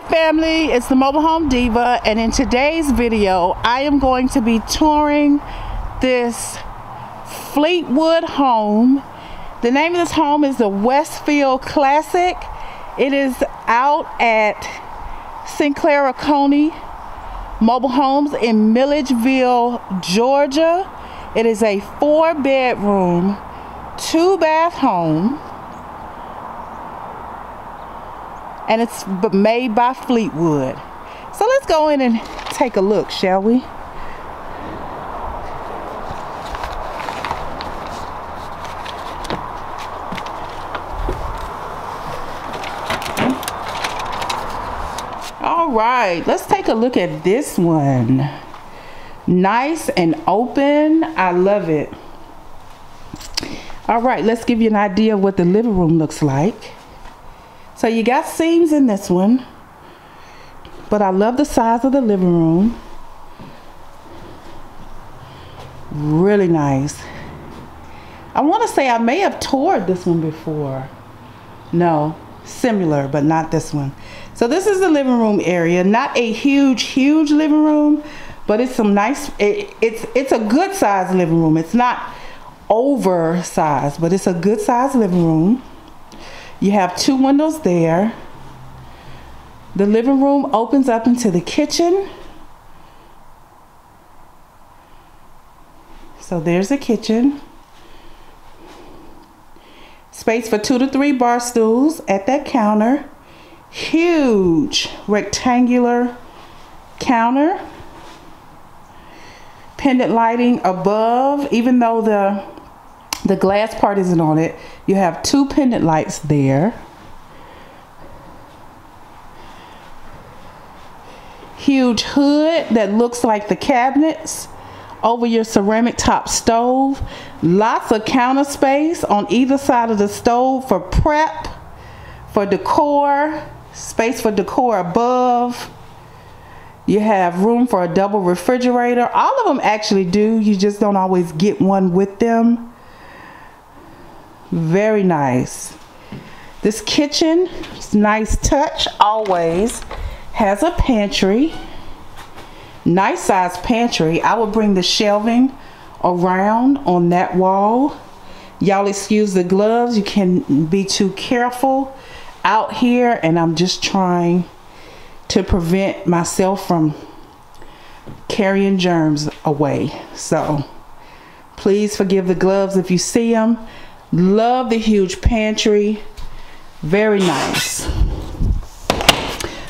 Hi family, it's the Mobile Home Diva and in today's video I am going to be touring this Fleetwood home. The name of this home is the Westfield Classic. It is out at Sinclair Oconee Mobile Homes in Milledgeville, Georgia. It is a four bedroom, two bath home and it's made by Fleetwood. So let's go in and take a look, shall we? All right, let's take a look at this one. Nice and open. I love it. All right, let's give you an idea of what the living room looks like. So you got seams in this one. But I love the size of the living room. Really nice. I want to say I may have toured this one before. No, similar, but not this one. So this is the living room area. Not a huge, huge living room, but it's some nice, it, it's, it's a good size living room. It's not oversized, but it's a good size living room. You have two windows there. The living room opens up into the kitchen. So there's the kitchen. Space for two to three bar stools at that counter. Huge rectangular counter. Pendant lighting above, even though the the glass part isn't on it. You have two pendant lights there. Huge hood that looks like the cabinets over your ceramic top stove. Lots of counter space on either side of the stove for prep, for decor, space for decor above. You have room for a double refrigerator. All of them actually do. You just don't always get one with them. Very nice. This kitchen, nice touch always, has a pantry. Nice size pantry. I will bring the shelving around on that wall. Y'all excuse the gloves. You can be too careful out here and I'm just trying to prevent myself from carrying germs away. So please forgive the gloves if you see them. Love the huge pantry. Very nice.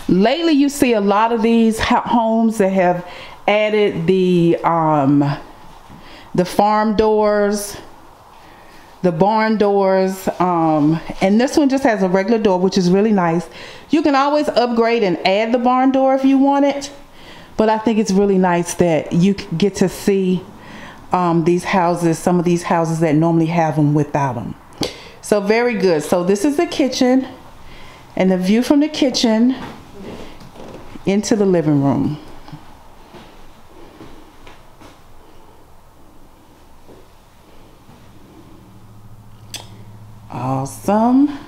Lately, you see a lot of these homes that have added the um, the farm doors, the barn doors, um, and this one just has a regular door, which is really nice. You can always upgrade and add the barn door if you want it, but I think it's really nice that you get to see um, these houses, some of these houses that normally have them without them. So very good. So this is the kitchen and the view from the kitchen into the living room. Awesome.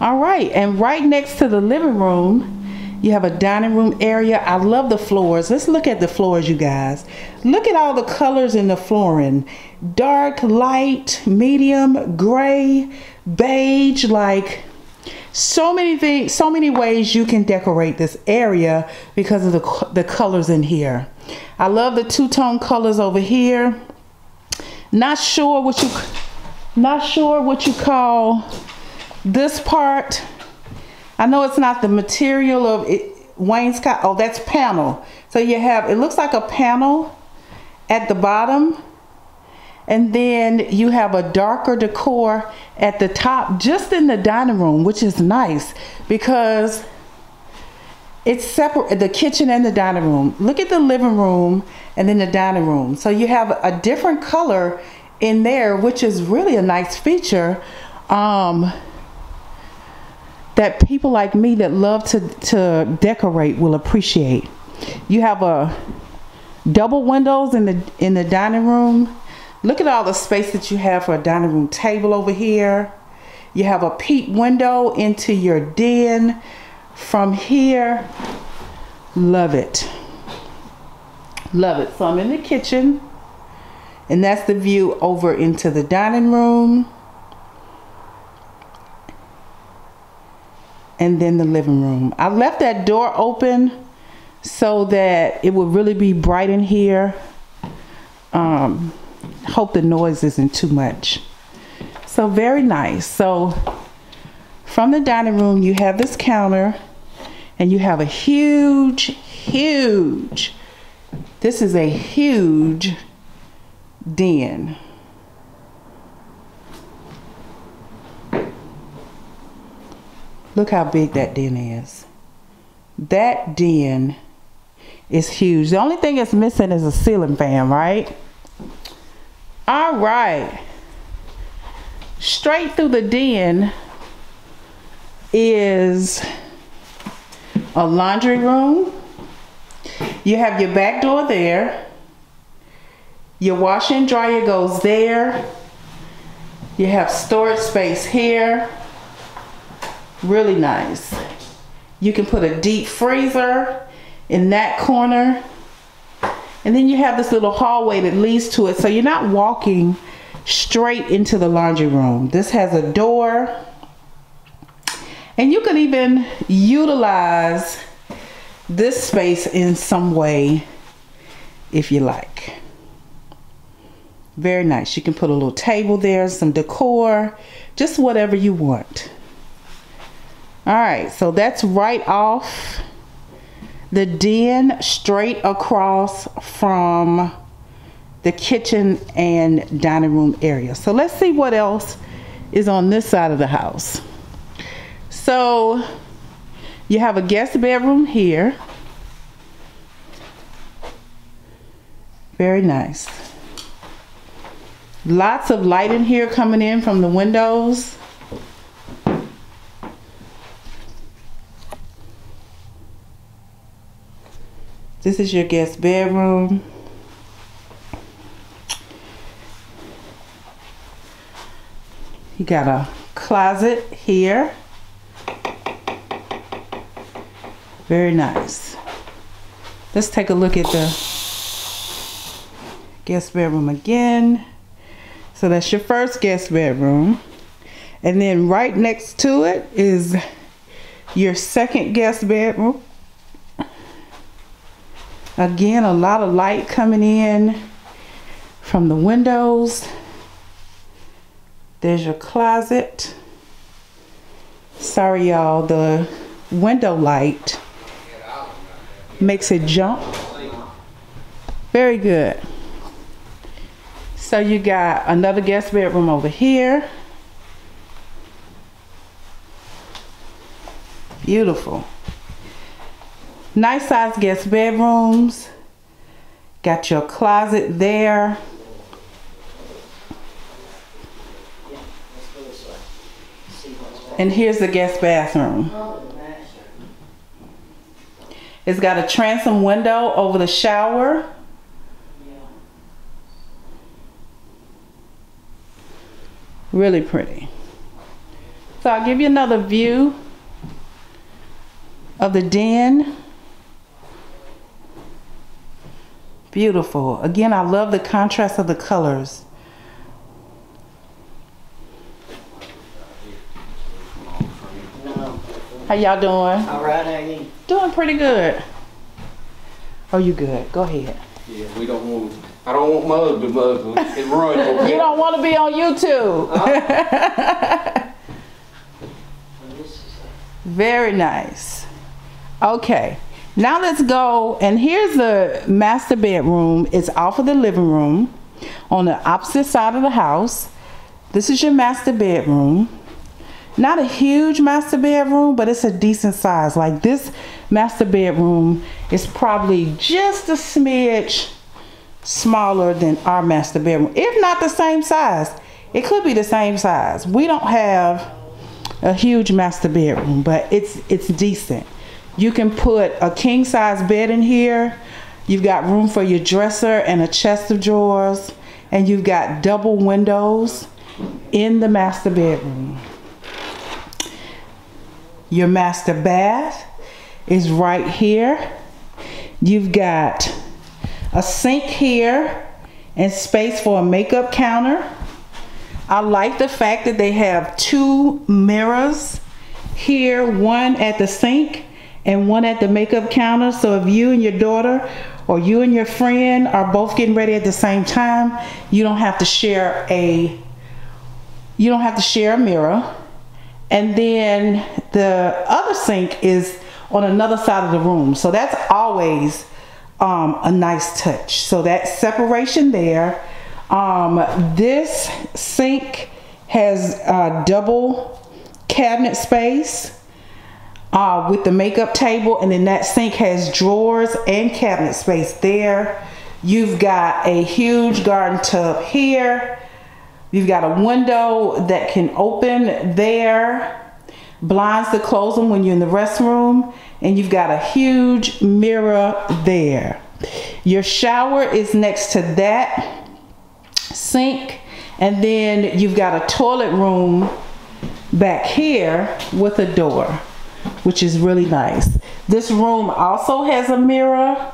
All right, and right next to the living room you have a dining room area. I love the floors. Let's look at the floors, you guys. Look at all the colors in the flooring. Dark, light, medium, gray, beige, like so many things, so many ways you can decorate this area because of the, the colors in here. I love the two-tone colors over here. Not sure what you, not sure what you call this part I know it's not the material of it, wainscot. Oh, that's panel. So you have, it looks like a panel at the bottom. And then you have a darker decor at the top, just in the dining room, which is nice because it's separate, the kitchen and the dining room. Look at the living room and then the dining room. So you have a different color in there, which is really a nice feature. Um, that people like me that love to, to decorate will appreciate. You have a double windows in the in the dining room. Look at all the space that you have for a dining room table over here. You have a peep window into your den from here. Love it. Love it. So I'm in the kitchen. And that's the view over into the dining room. And then the living room. I left that door open so that it would really be bright in here. Um, hope the noise isn't too much. So very nice. So from the dining room, you have this counter and you have a huge, huge, this is a huge den. Look how big that den is. That den is huge. The only thing it's missing is a ceiling fan, right? All right. Straight through the den is a laundry room. You have your back door there. Your washer and dryer goes there. You have storage space here. Really nice. You can put a deep freezer in that corner. And then you have this little hallway that leads to it. So you're not walking straight into the laundry room. This has a door. And you can even utilize this space in some way if you like. Very nice. You can put a little table there, some decor, just whatever you want. All right, so that's right off the den straight across from the kitchen and dining room area. So let's see what else is on this side of the house. So you have a guest bedroom here. Very nice. Lots of light in here coming in from the windows. This is your guest bedroom. You got a closet here. Very nice. Let's take a look at the guest bedroom again. So that's your first guest bedroom. And then right next to it is your second guest bedroom. Again, a lot of light coming in from the windows. There's your closet. Sorry, y'all, the window light makes it jump. Very good. So you got another guest bedroom over here. Beautiful. Nice size guest bedrooms. Got your closet there. And here's the guest bathroom. It's got a transom window over the shower. Really pretty. So I'll give you another view of the den. Beautiful. Again, I love the contrast of the colors. How y'all doing? All right, how you? Doing pretty good. Oh, you good? Go ahead. Yeah, we don't want, I don't want mud to mud, it ruins. You don't want to be on YouTube. Uh-huh. Very nice. Okay, now let's go. And here's the master bedroom. It's off of the living room on the opposite side of the house. This is your master bedroom. Not a huge master bedroom, but it's a decent size. Like this master bedroom is probably just a smidge smaller than our master bedroom. If not the same size, it could be the same size. We don't have a huge master bedroom, but it's it's decent. You can put a king size bed in here. You've got room for your dresser and a chest of drawers, and you've got double windows in the master bedroom. Your master bath is right here. You've got a sink here and space for a makeup counter. I like the fact that they have two mirrors here, one at the sink and one at the makeup counter. So if you and your daughter or you and your friend are both getting ready at the same time, you don't have to share a you don't have to share a mirror. And then the other sink is on another side of the room. So that's always um, a nice touch. So that separation there. Um, this sink has uh, double cabinet space uh, with the makeup table and then that sink has drawers and cabinet space there. You've got a huge garden tub here. You've got a window that can open there. Blinds to close them when you're in the restroom. And you've got a huge mirror there. Your shower is next to that sink. And then you've got a toilet room back here with a door, which is really nice. This room also has a mirror,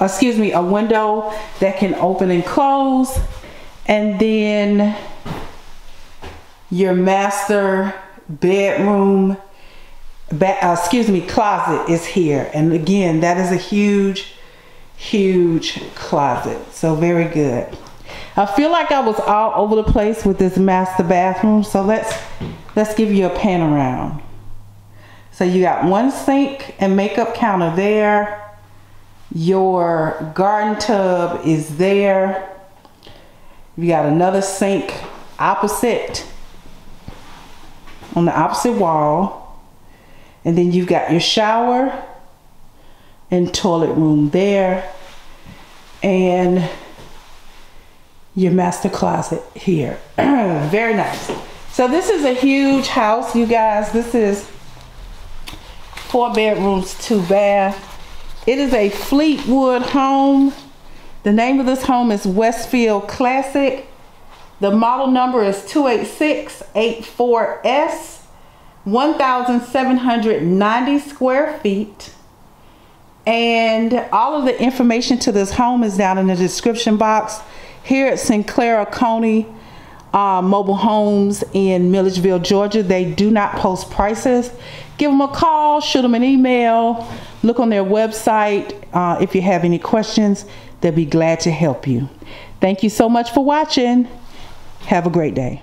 excuse me, a window that can open and close. And then your master bedroom, uh, excuse me, closet is here. And again, that is a huge, huge closet. So very good. I feel like I was all over the place with this master bathroom. So let's, let's give you a pan around. So you got one sink and makeup counter there. Your garden tub is there. You got another sink opposite on the opposite wall. And then you've got your shower and toilet room there. And your master closet here. Very nice. So this is a huge house, you guys. This is four bedrooms, two bath. It is a Fleetwood home. The name of this home is Westfield Classic. The model number is 28684S, 1,790 square feet. And all of the information to this home is down in the description box. Here at Sinclair Oconee uh, Mobile Homes in Milledgeville, Georgia, they do not post prices. Give them a call, shoot them an email, look on their website. Uh, if you have any questions, they'll be glad to help you. Thank you so much for watching. Have a great day.